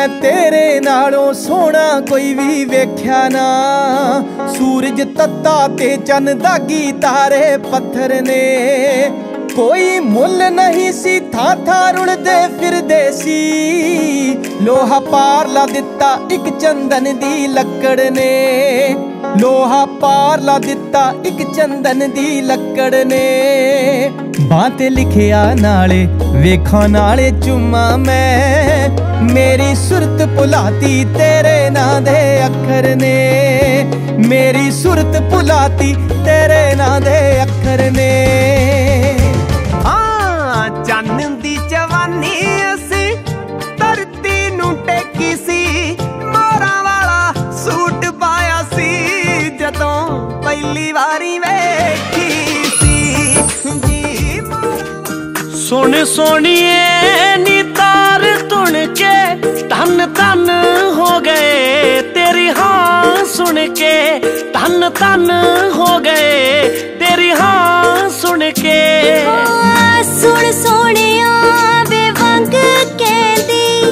ਮੈਂ ਤੇਰੇ ਨਾਲੋਂ ਸੋਹਣਾ ਕੋਈ ਵੀ ਵੇਖਿਆ ਨਾ। ਸੂਰਜ ਤੱਤਾ ਤੇ ਚੰਨ ਦਾਗੀ ਤਾਰੇ ਪੱਥਰ ਨੇ। ਕੋਈ ਮੁੱਲ ਨਹੀਂ ਸੀ, ਥਾਂ ਥਾਂ ਰੁਲਦੇ ਫਿਰਦੇ ਸੀ। ਲੋਹਾ ਪਾਰ ਲਾ ਦਿੱਤਾ ਇੱਕ ਚੰਦਨ ਦੀ ਲੱਕੜ ਨੇ। ਲੋਹਾ ਪਾਰ ਲਾ ਦਿੱਤਾ ਇੱਕ ਚੰਦਨ ਦੀ ਲੱਕੜ ਨੇ। ਬਾਹ ਤੇ ਲਿਖਿਆ ਨਾਲੇ, ਵੇਖਾਂ ਨਾਲੇ ਚੁੰਮਾ ਮੈਂ। ਮੇਰੀ ਸੁਰਤ ਭੁਲਾਤੀ ਤੇਰੇ ਨਾਂ ਦੇ ਅੱਖਰ ਨੇ। ਮੇਰੀ ਸੁਰਤ ਭੁਲਾਤੀ ਤੇਰੇ ਨਾਂ ਦੇ ਅੱਖਰ ਨੇ। ਸੋਣੀਏ ਨੀ ਤਾਰ ਤੁਣ ਕੇ, ਧੰਨ ਧੰਨ ਹੋ ਗਏ ਤੇਰੀ ਹਾਂ ਸੁਣ ਕੇ। ਧੰਨ ਧੰਨ ਹੋ ਗਏ ਤੇਰੀ ਹਾਂ ਸੁਣ ਕੇ। ਸੁਣ ਸੋਹਣਿਆ ਵੇ ਵੰਗ ਕਹਿੰਦੀ,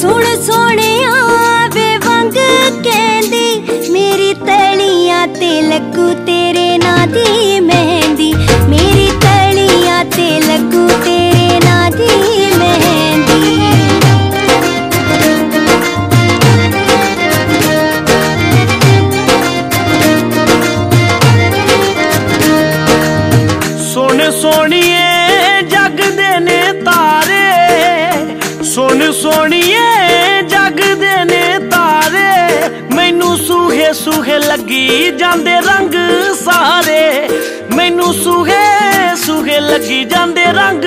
ਸੁਣ ਸੋਹਣਿਆ ਵੇ ਵੰਗ ਕਹਿੰਦੀ, ਮੇਰੀ ਤਲੀਆਂ ਤੇ ਲੱਗੂ ਤੇਰੇ ਨਾਂ ਦੀ ਸੁਣ ਜਗਦੇ ਨੇ ਤਾਰੇ। ਸੁਣ ਸੋਣੀਏ ਜਗਦੇ ਨੇ ਤਾਰੇ। ਮੈਨੂੰ ਸੂਹੇ ਸੂਹੇ ਲੱਗੀ ਜਾਂਦੇ ਰੰਗ ਸਾਰੇ। ਮੈਨੂੰ ਸੂਹੇ ਸੂਹੇ ਲੱਗੀ ਜਾਂਦੇ ਰੰਗ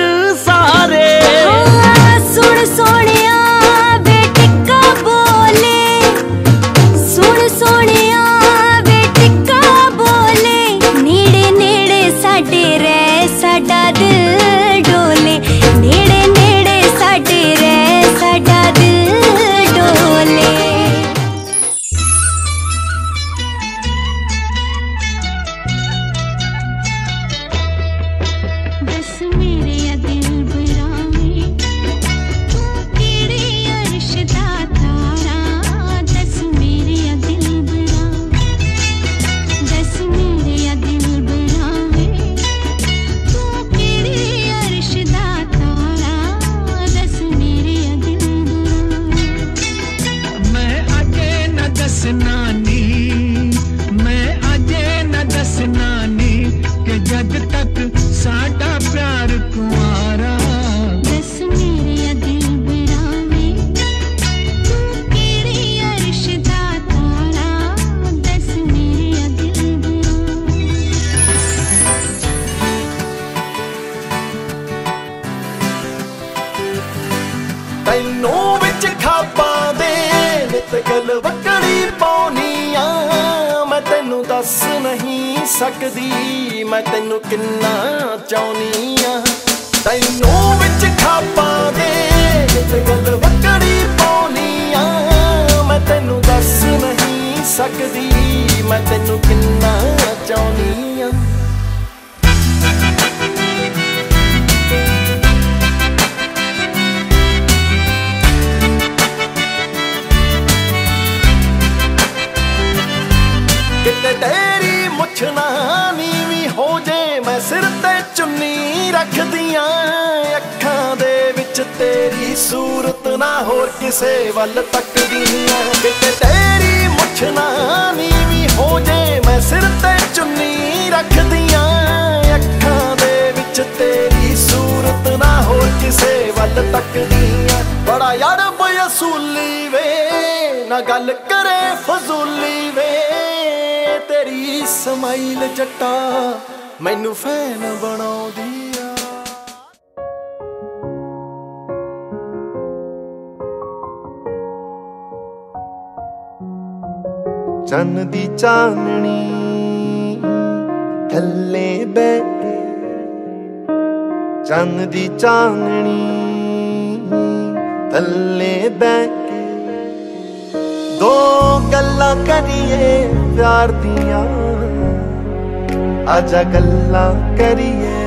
ਤੈਨੂੰ ਵਿੱਚ ਖਾਪਾਂ ਦੇ ਨਿਤ ਗਲ ਵਕੜੀ ਪਾਉਣੀ ਆ ਮੈਂ ਤੈਨੂੰ ਦੱਸ ਨਹੀਂ ਸਕਦੀ, ਮੈਂ ਤੈਨੂੰ ਕਿੰਨਾ ਚਾਹੁੰਨੀ ਆ ਤੈਨੂੰ ਵਿੱਚ ਖਾਪਾਂ ਦੇ ਨਿਤ ਗਲ ਵਕੜੀ ਪਾਉਣੀ ਆ ਮੈਂ ਤੈਨੂੰ ਦੱਸ ਨਹੀਂ ਸਕਦੀ, ਮੈਂ ਤੈਨੂੰ ਕਿੰਨਾ ਚਾਹੁੰਨੀ ਚੁੰਨੀ ਅੱਖਾਂ ਦੇ ਵਿੱਚ ਤੇਰੀ ਸੂਰਤ ਨਾ ਹੋਰ ਕਿਸੇ ਵੱਲ ਤੱਕਦੀਆਂ ਕਿਤੇ ਤੇਰੀ ਮੁੱਛ ਨਾ ਨੀਵੀਂ ਹੋ ਜੇ, ਮੈਂ ਸਿਰ ਤੇ ਚੁੰਨੀ ਰੱਖਦੀਆਂ ਅੱਖਾਂ ਦੇ ਵਿੱਚ ਤੇਰੀ ਸੂਰਤ ਨਾ ਹੋਰ ਕਿਸੇ ਵੱਲ ਤੱਕਦੀਆਂ। ਬੜਾ ਯਾਰ ਬਯਸੂਲੀ ਵੇ, ਨਾ ਗੱਲ ਕਰੇ ਫਜ਼ੂਲੀ ਵੇ। ਤੇਰੀ ਸਮਾਈਲ ਜੱਟਾ ਮੈਨੂੰ ਫੈਨ ਬਣਾਉਂਦੀ ਚੰਨ ਦੀ ਚਾਨਣੀ। ਥੱਲੇ ਬਹਿ ਕੇ ਚੰਨ ਦੀ ਚਾਨਣੀ। ਥੱਲੇ ਬਹਿ ਕੇ ਦੋ ਗੱਲਾਂ ਕਰੀਏ ਪਿਆਰ ਦੀਆਂ। ਆਜਾ ਗੱਲਾਂ ਕਰੀਏ,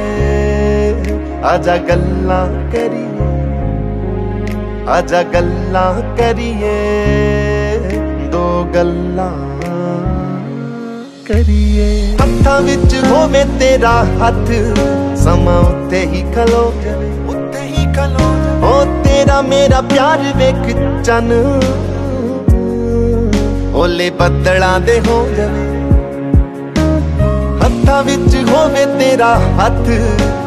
ਆਜਾ ਗੱਲਾਂ ਕਰੀਏ, ਆਜਾ ਗੱਲਾਂ ਕਰੀਏ। ਦੋ ਗੱਲਾਂ ਕਰੀਏ। ਹੱਥਾਂ ਵਿੱਚ ਹੋਵੇ ਤੇਰਾ ਹੱਥ ਸਮਾਂ ਉੱਤੇ ਹੀ ਖਲੋ ਜਾਵੇ। ਉੱਤੇ ਹੀ ਖਲੋ ਜਾਵੇ। ਓ ਤੇਰਾ ਮੇਰਾ ਪਿਆਰ ਵੇਖ ਚੰਨ। ਓਲੇ ਬੱਦਲਾਂ ਦੇ ਹੋ ਜਾਵੇ। ਹੱਥਾਂ ਵਿੱਚ ਹੋਵੇ ਤੇਰਾ ਹੱਥ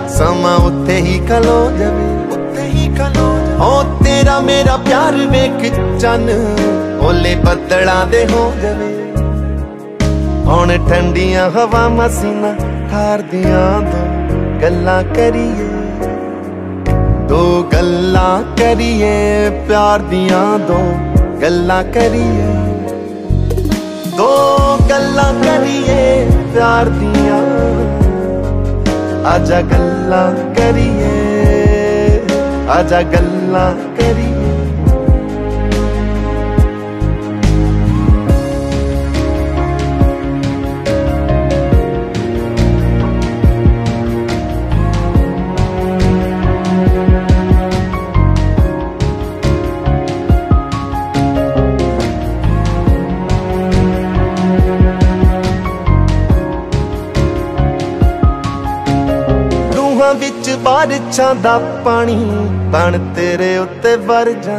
ਸਮਾਂ ਉੱਤੇ ਹੀ ਖਲੋ ਜਾਵੇ। ਉੱਤੇ ਹੀ ਖਲੋ ਓ ਤੇਰਾ ਮੇਰਾ ਪਿਆਰ ਵੇਖ ਚੰਨ। ਓਲੇ ਬੱਦਲਾਂ ਦੇ ਹੋ ਜਾਵੇ। ਹੁਣ ਠੰਡੀਆਂ ਹਵਾ ਮਸੀਨਾ ਠਾਰਦੀਆਂ ਦੋ ਗੱਲਾਂ ਕਰੀਏ। ਦੋ ਗੱਲਾਂ ਕਰੀਏ, ਪਿਆਰ ਦੀਆਂ ਦੋ ਗੱਲਾਂ ਕਰੀਏ। ਦੋ ਗੱਲਾਂ ਕਰੀਏ, ਪਿਆਰ ਦੀਆਂ। ਆਜਾ ਗੱਲਾਂ ਕਰੀਏ, ਆਜਾ ਗੱਲਾਂ ਕਰੀਏ। ਰੂਹਾਂ ਵਿੱਚ ਬਾਰਿਸ਼ਾਂ ਦਾ ਪਾਣੀ, ਬਣ ਤੇਰੇ ਉੱਤੇ ਵਰ ਜਾ।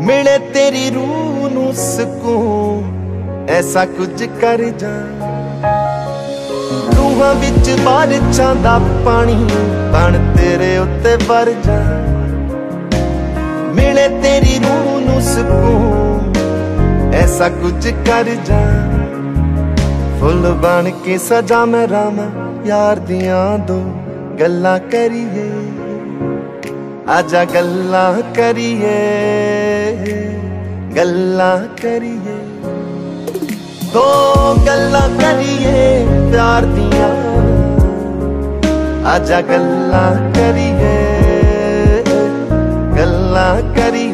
ਮਿਲੇ ਤੇਰੀ ਰੂਹ ਨੂੰ ਸਕੂਨ, ਐਸਾ ਕੁਝ ਕਰ ਜਾ। ਰੂਹਾਂ ਵਿੱਚ ਬਾਰਿਸ਼ਾਂ ਦਾ ਪਾਣੀ, ਬਣ ਤੇਰੇ ਉੱਤੇ ਵਰ ਜਾ। ਮਿਲੇ ਤੇਰੀ ਰੂਹ ਨੂੰ ਸਕੂਨ, ਐਸਾ ਕੁਝ ਕਰ ਜਾ। ਫੁੱਲ ਬਣ ਕੇ ਸਜਾ ਮੈਂ ਰਾਮਾ ਯਾਰ ਦੀਆਂ ਦੋ ਗੱਲਾਂ ਕਰੀਏ, ਆਜਾ ਗੱਲਾਂ ਕਰੀਏ ਗੱਲਾਂ ਕਰੀਏ। ਦੋ ਗੱਲਾਂ ਕਰੀਏ ਪਿਆਰ ਦੀਆਂ, ਆਜਾ ਗੱਲਾਂ ਕਰੀਏ ਗੱਲਾਂ ਕਰੀਏ।